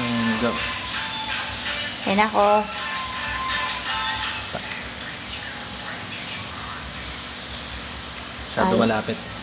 Mm, go. Ayan ako. Masyado Ay. malapit.